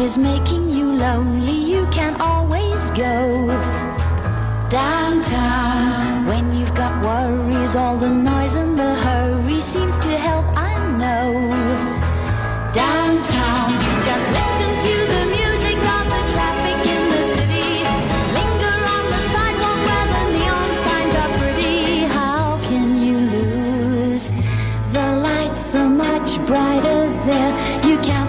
is making you lonely, you can always go downtown. When you've got worries, all the noise and the hurry seems to help, I know. Downtown, just listen to the music of the traffic in the city. Linger on the sidewalk where the neon signs are pretty. How can you lose? The lights are much brighter there. You can't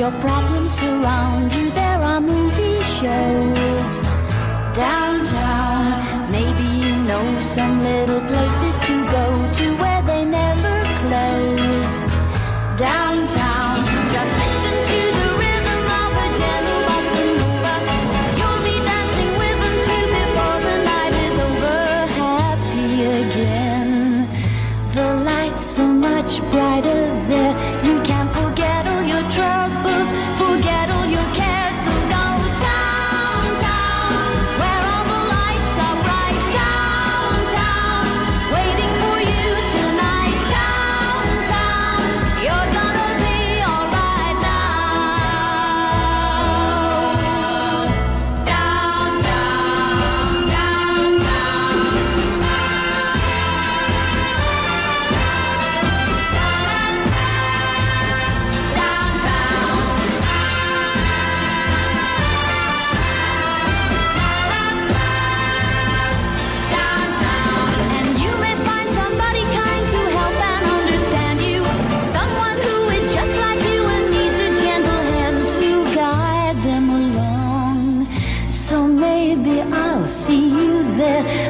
your problems surround you. There are movie shows downtown. Maybe you know some little places to go to where they never close. Downtown, there.